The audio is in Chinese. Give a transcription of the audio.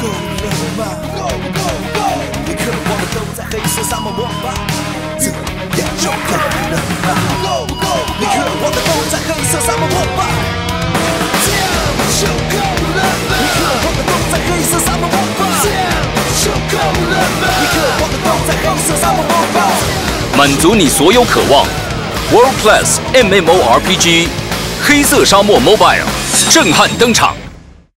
够了吗？不够不够不够！你渴望的都在黑色沙漠网吧，这样就够了吗？不够不够！你渴望的都在黑色沙漠网吧，这样就够了吗？你渴望的都在黑色沙漠网吧，这样就够了吗？你渴望的都在黑色沙漠网吧，满足你所有渴望。，World Plus MMORPG《黑色沙漠 Mobile》震撼登场。